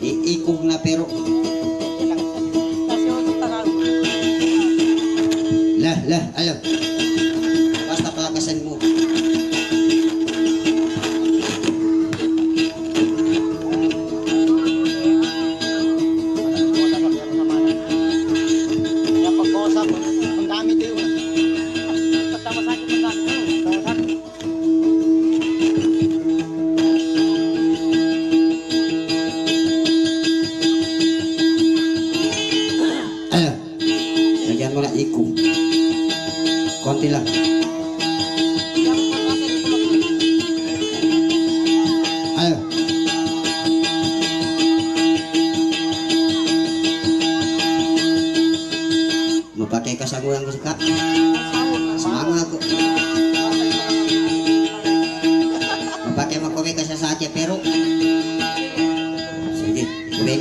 iikog na pero lah lah alam.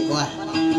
过来。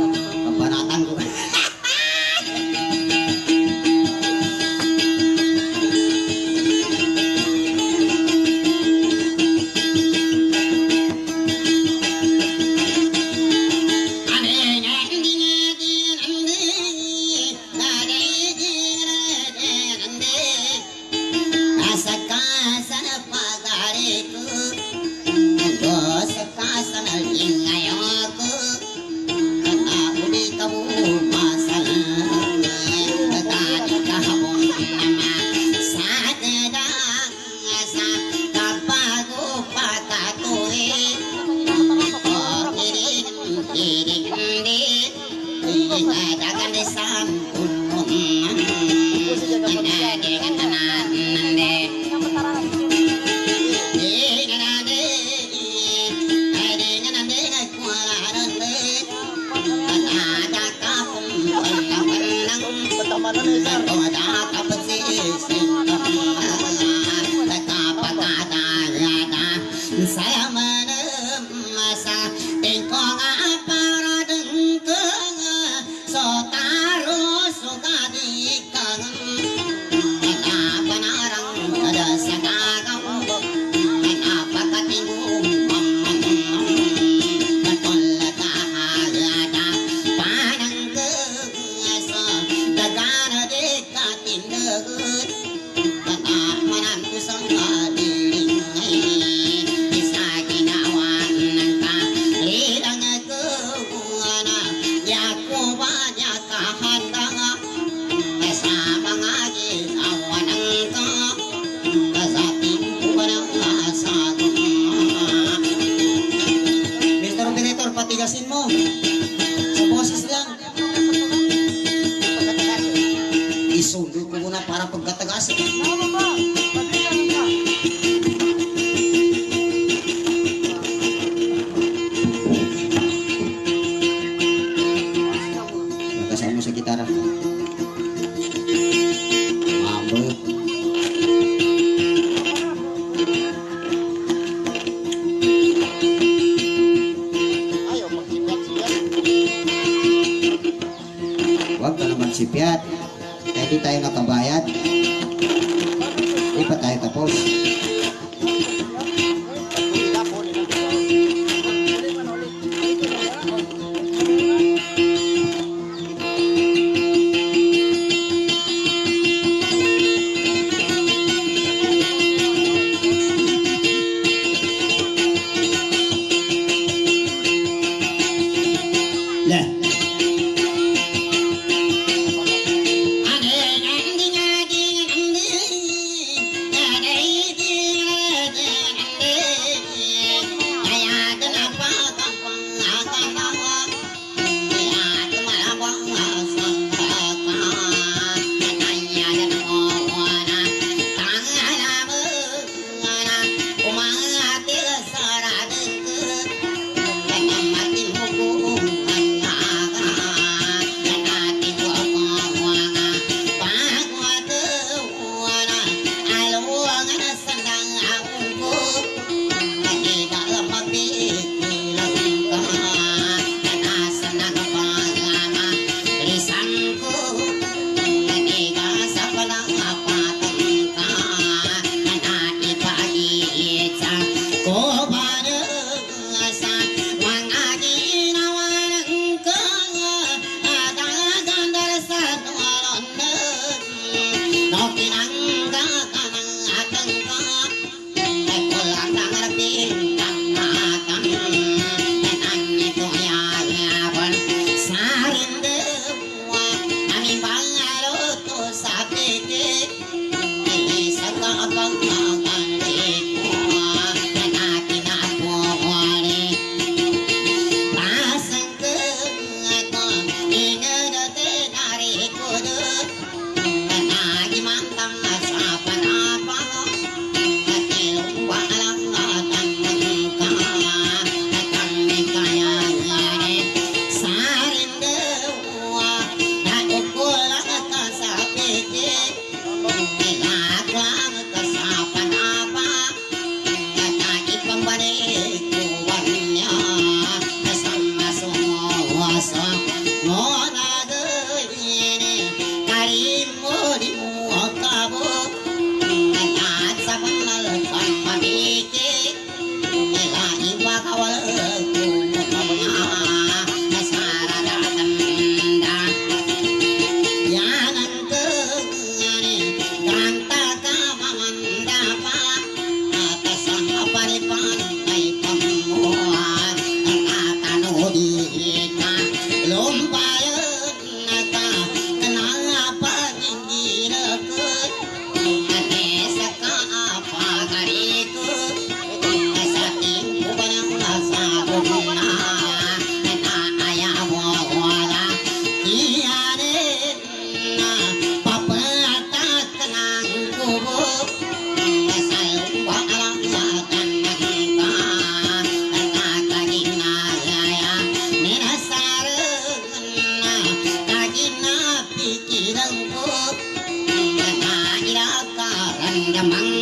Maranesa, ഇരങ്കോ ഇരക്കാരൻ മങ്ങ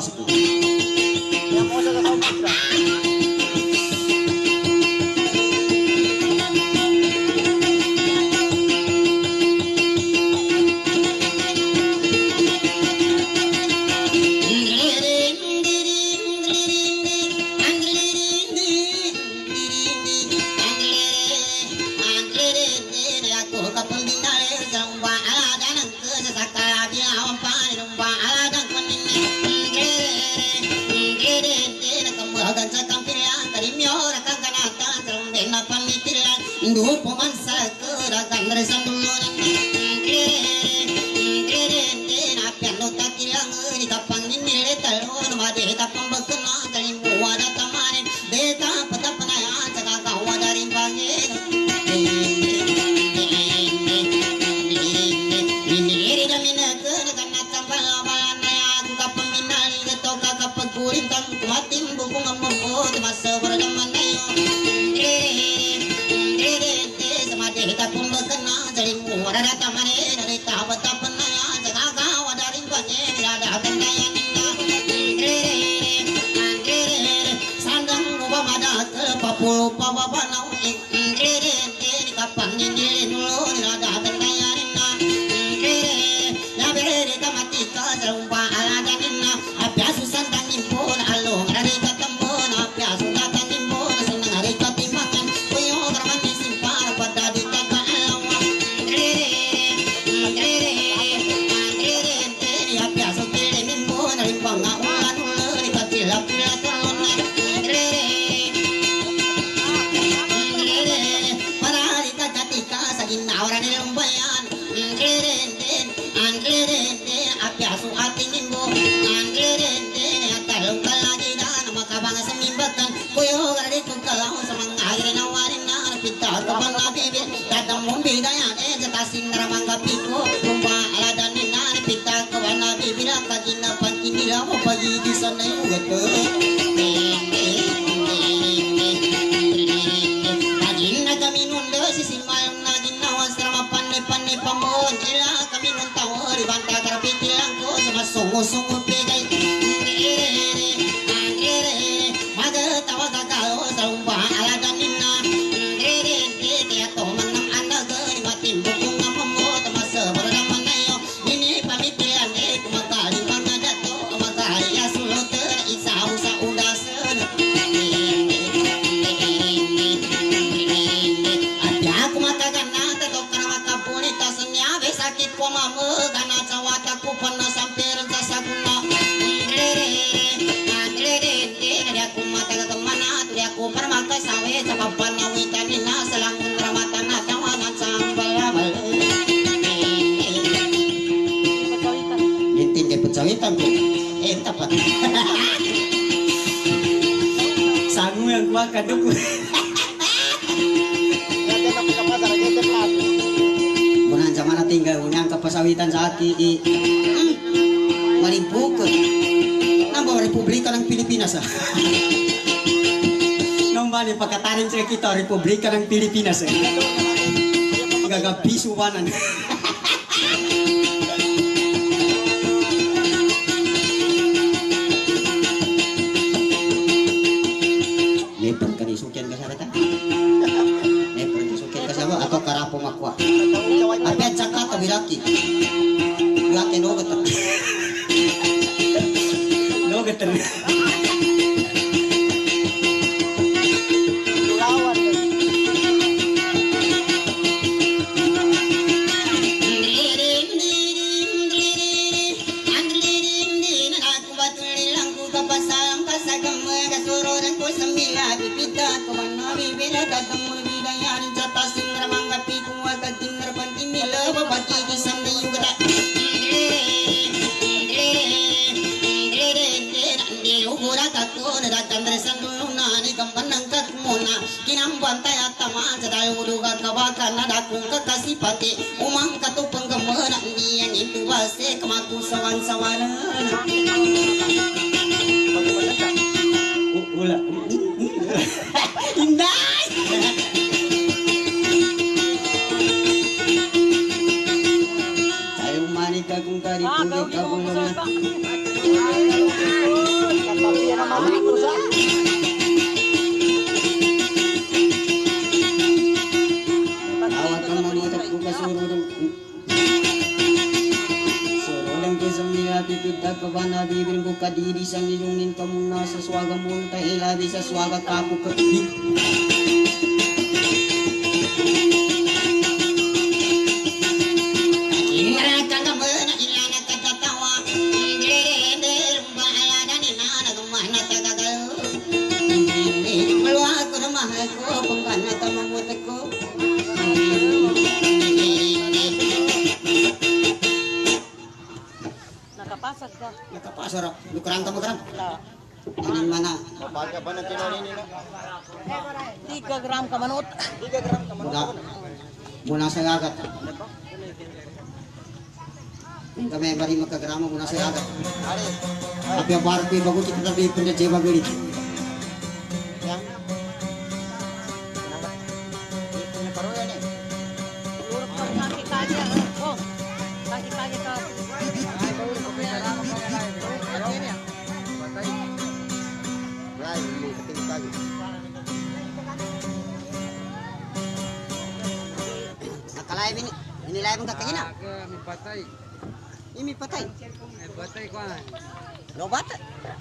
gospel. Yeah. it is. sakit ku mama karena cawataku pernah sampai rentas aku mah aku mata ke ke mana tuh aku permata sawe cepat wita nina selangun ramata nata wanan sambal amal Intin dia pecah hitam bu. Eh tepat yang kuakan dukung sawitan sa ati i mm, malimpukot ng mga Republika ng Pilipinas ah. Nung bali pagkatanim sa kita Republika ng Pilipinas eh. Gagabiso wanan. La que no que está. No que está. Kakasipati umang katu penggemana nian itu base kemaku sawan sawana Ula. Inday! Tayo manig ka kung tari tubig ka bulong na. Awat mga pipita ka ba na bibin ko kadiri sa swaga munta ilabi sa swaga kapo ka. Nakapasar ako. Lukurang ka magrang. La. Inin mana. Tiga gram ka manot. Mula, mula sa gagat. Kami bari magkagrama mula sa gagat. Tapi ang yung bago kita pun jewa gari. Lobat.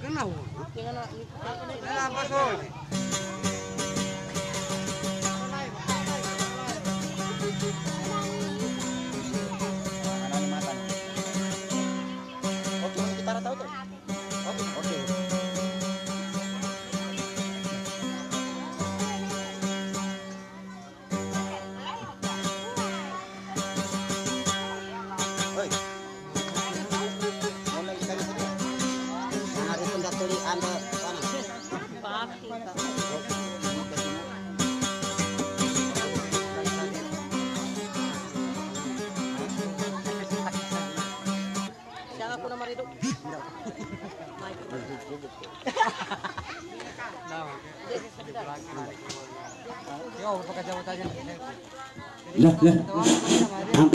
Kenapa? Tingnan na. Kenapa Lah, lah. Am.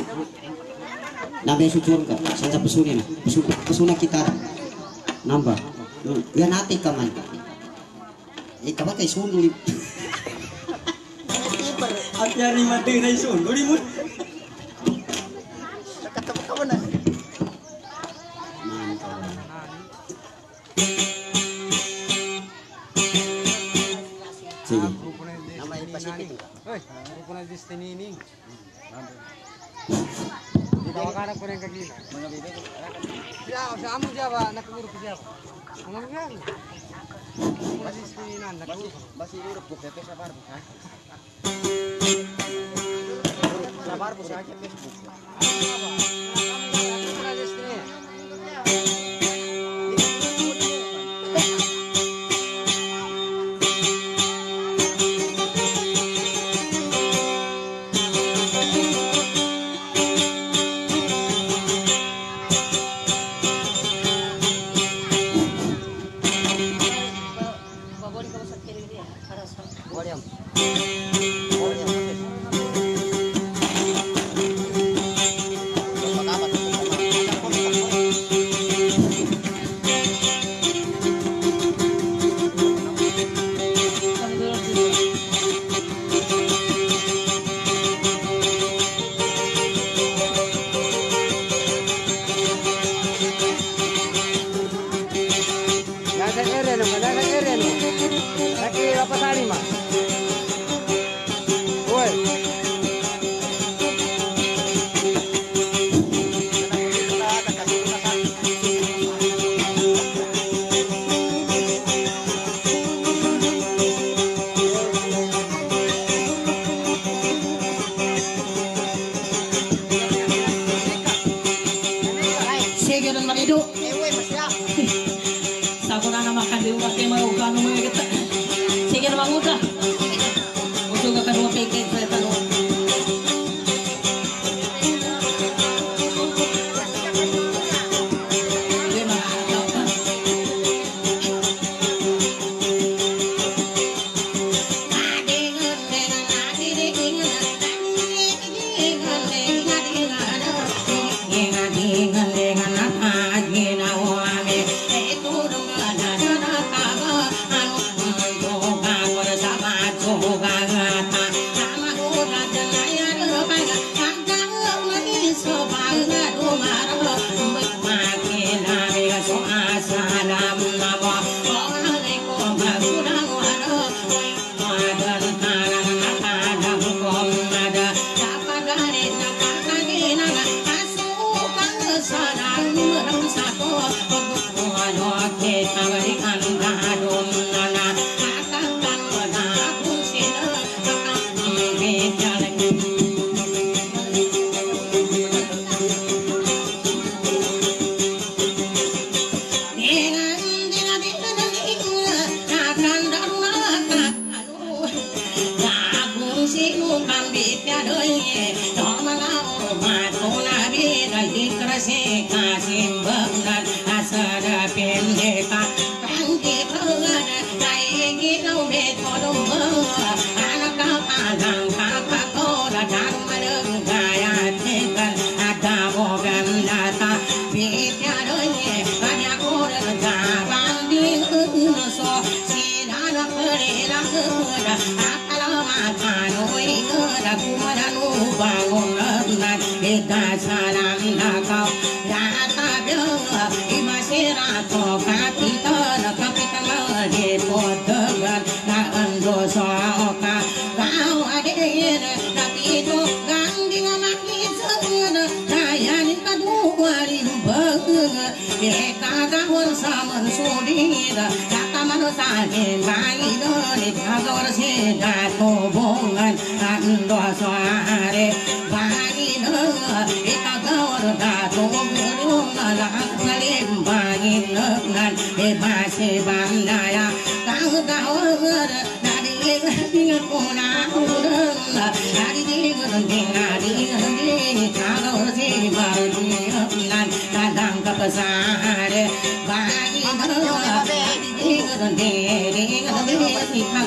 Nabe sucur ka. Sa pesuni na. Pesu- Pesuna kita. Nambah. Ya nati ka man. Ikaw ba kay sunduli? At yari mati na isun. Uli mo. Masih urut ya, sabar buka. Sabar buka aja Facebook. Apa? Kamu Patarima. समझेगा ಭಾಷೆ ಬಂದಾಯ ತಾವು ತಾವರ ನಡಿಗೆ ಕೋಣ ನಡಿಗೆ ನಡಿಗೆ ತಾವು ಸೇರಿ ಬಾರಿ ನಾನು ಕಪಸಾರೆ ಬಾಯಿ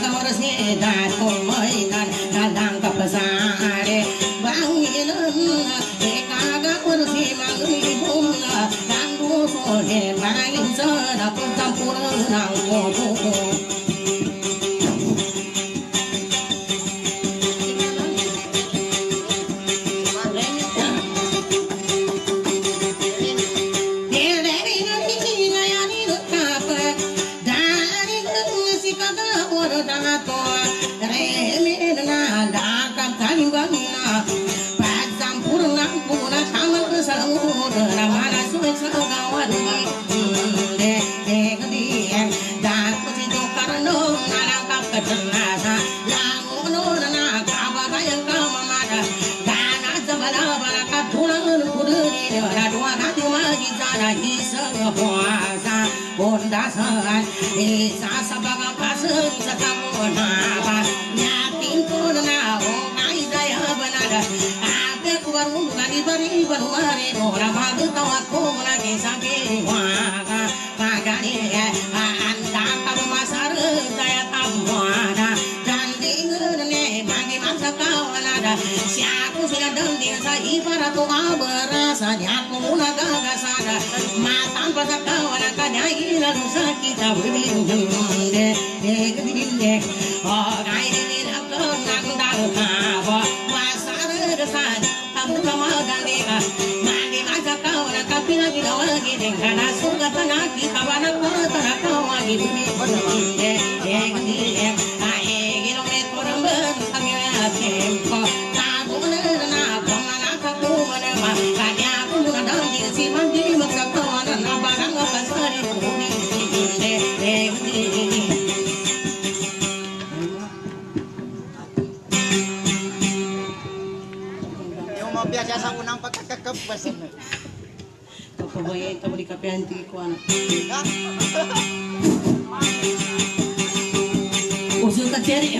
ಗೌರ ಸೇ ದಾಕೋ ನಾನು ನಾನು ಕಪಸಾರೆ ಬಾಯಿ ಕಾಗ ಕುರುಸಿ ಮಗುರಿ ಭೂಮ cô hẹn lại giờ đã không tâm cô nắng nàng cô pasan Isa sa mga pasan sa kamunaba Yakin ko na na o ay daya baru Abe ko barung na ni bari banuari Nora magutaw ako na kisagi waga Pagani eh Anda parumasar daya tamwana Danding rene mani masa kawanada Siaku sudah danding sa ibarat ko aberasa Niaku Yeah. Sa unang pagkakakabas. Kapabayay ka bali kapihan ti ko anak. Ha? Usul ka tiyari.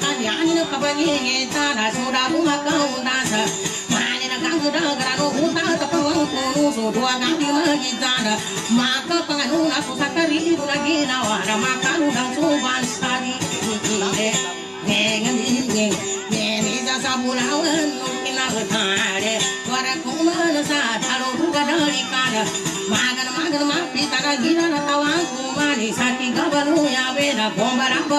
kali ane kabangi tara sudah bunga kau nasa. Mane na kangu da garano huta tapawang kunu so dua kali lagi tara maka panganuna ko sakari lagi nawara maka udang suban sari. Dengan ingin Neni sa sabulawan nung kinakatare Para kung sa talo buka dari kana Magan magan mapita na gina na tawang kumani Sa tigabalo ya beda Kumbara pa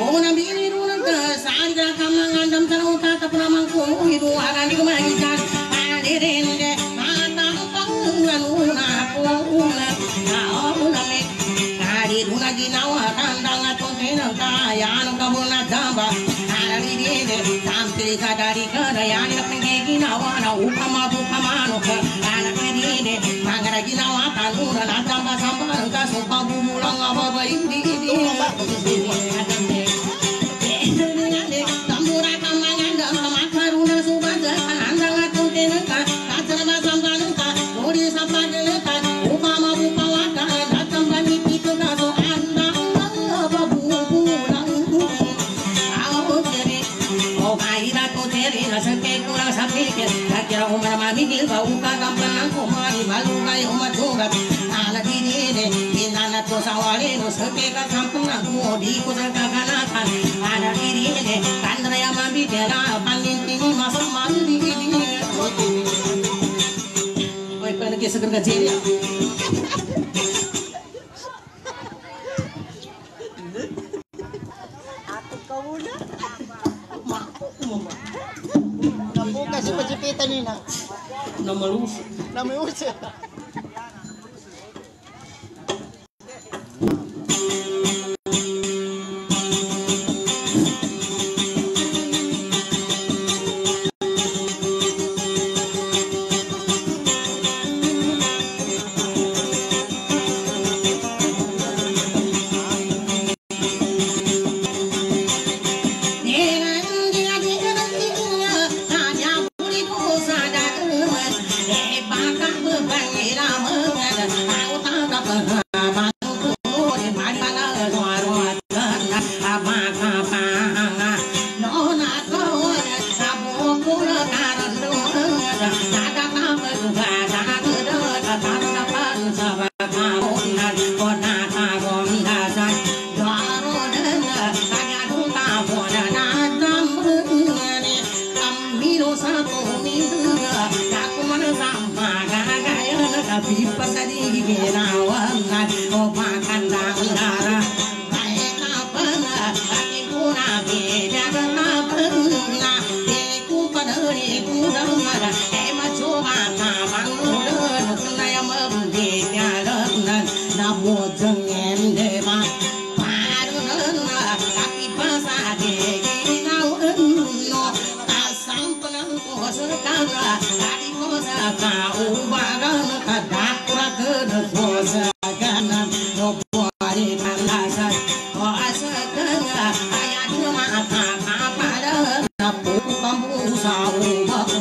Oh, I'm here. Modi குசக கனாதனி அடடிரிலே கந்தனயமா பிட்டரா பல்லிந்தினி மசம் மல்லிதினி ओए पहले कैसे करके जेरिया Nama Rusa. Nama Rusa. Ayah cuma apa-apa dah Tepuk bambu bakar